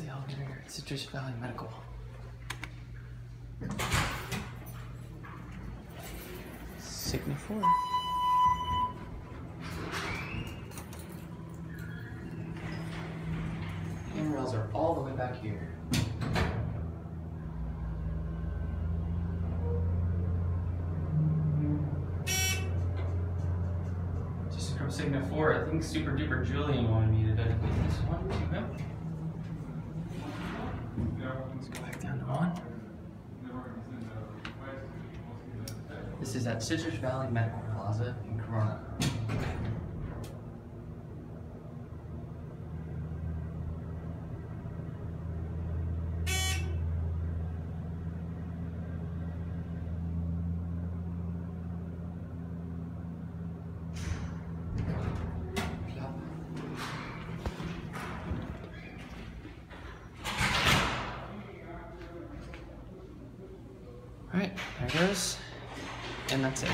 the elevator at Citrus Valley Medical. Signa 4. Handrails are all the way back here. Just from Signa 4, I think Super Duper Julian wanted me to dedicate this one to him. Let's go back down to one. This is at Citrus Valley Medical Plaza in Corona. All right, there goes. And that's it.